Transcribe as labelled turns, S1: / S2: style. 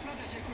S1: strategic